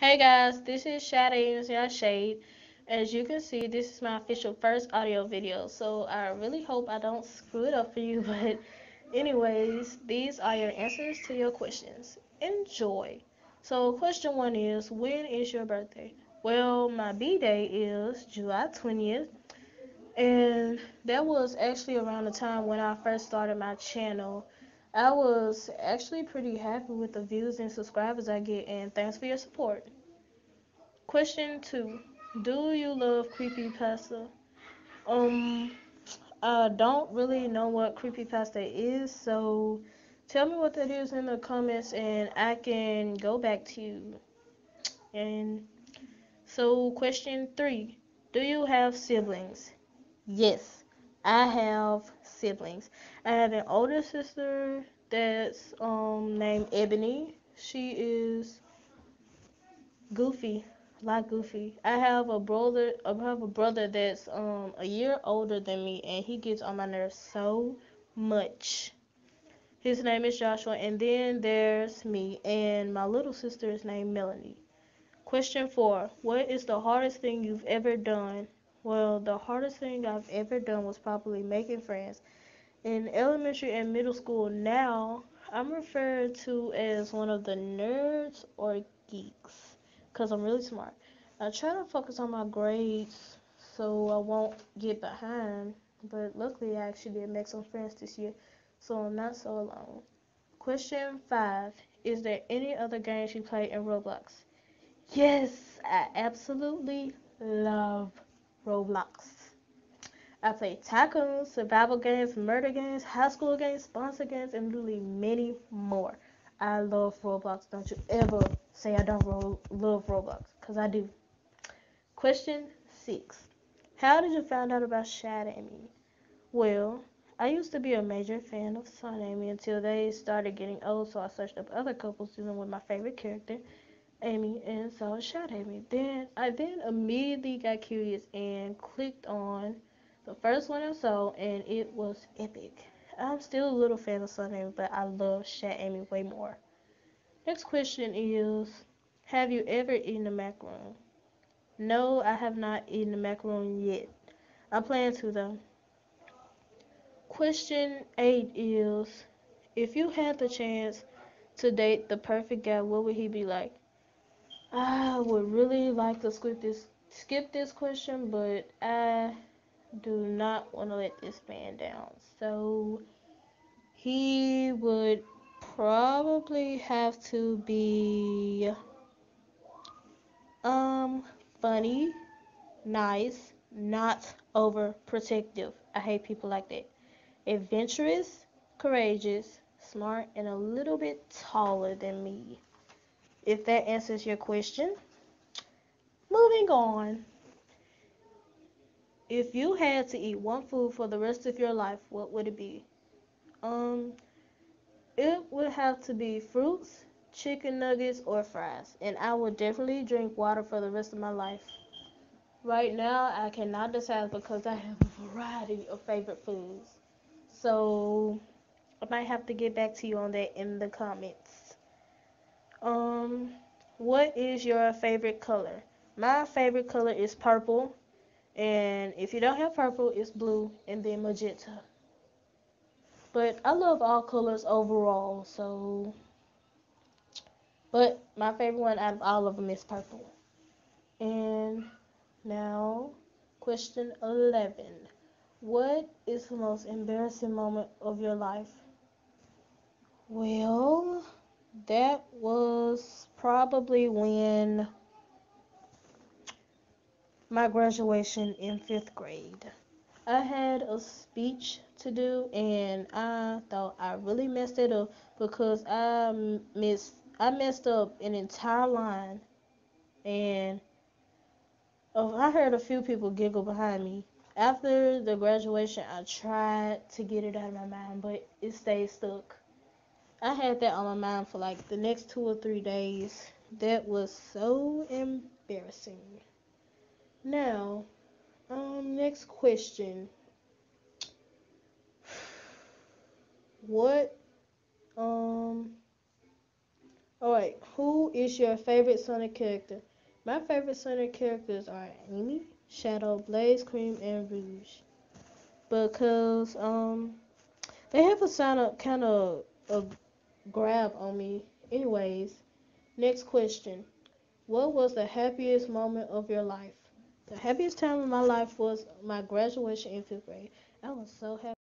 Hey guys, this is Shade Agency Shade. As you can see, this is my official first audio video, so I really hope I don't screw it up for you, but anyways, these are your answers to your questions. Enjoy. So question one is, when is your birthday? Well, my B-day is July 20th, and that was actually around the time when I first started my channel. I was actually pretty happy with the views and subscribers I get, and thanks for your support. Question two: Do you love creepypasta? Um, I don't really know what creepypasta is, so tell me what that is in the comments, and I can go back to you. And so, question three: Do you have siblings? Yes. I have siblings. I have an older sister that's um named Ebony. She is goofy, like Goofy. I have a brother. I have a brother that's um a year older than me, and he gets on my nerves so much. His name is Joshua, and then there's me, and my little sister is named Melanie. Question four: What is the hardest thing you've ever done? Well, the hardest thing I've ever done was probably making friends. In elementary and middle school now, I'm referred to as one of the nerds or geeks because I'm really smart. I try to focus on my grades so I won't get behind, but luckily I actually did make some friends this year, so I'm not so alone. Question 5 Is there any other games you play in Roblox? Yes, I absolutely love Roblox. I play tycoon, survival games, murder games, high school games, sponsor games, and literally many more. I love Roblox. Don't you ever say I don't ro- love Roblox, because I do. Question 6. How did you find out about Shad Amy? Well, I used to be a major fan of SonAmy until they started getting old, so I searched up other couples dealing with my favorite character, Amy and saw Shad Amy. Then I then immediately got curious and clicked on the first one I saw, and it was epic. I'm still a little fan of SonAmy, but I love Shad Amy way more. Next question is, have you ever eaten a macaron? No, I have not eaten a macaron yet. I plan to though. Question 8 is, if you had the chance to date the perfect guy, what would he be like? I would really like to skip this skip this question, but I do not want to let this man down. So he would probably have to be um funny, nice, not overprotective. I hate people like that. Adventurous, courageous, smart, and a little bit taller than me if that answers your question. Moving on. If you had to eat one food for the rest of your life, what would it be? Um, it would have to be fruits, chicken nuggets, or fries. And I would definitely drink water for the rest of my life. Right now, I cannot decide because I have a variety of favorite foods. So, I might have to get back to you on that in the comments. Um, what is your favorite color? My favorite color is purple, and if you don't have purple, it's blue and then magenta. But I love all colors overall, so. But my favorite one out of all of them is purple. And now, question 11. What is the most embarrassing moment of your life? Well, that was probably when my graduation in fifth grade. I had a speech to do and I thought I really messed it up because I missed I messed up an entire line and oh, I heard a few people giggle behind me. After the graduation, I tried to get it out of my mind, but it stayed stuck. I had that on my mind for like the next two or three days. That was so embarrassing. Now, um, next question. What, um, Alright, who is your favorite Sonic character? My favorite Sonic characters are Amy, Shadow, Blaze, Cream, and Rouge. Because um they have a sound of kind of a grab on me. Anyways, next question. What was the happiest moment of your life? The happiest time of my life was my graduation in fifth grade. I was so happy.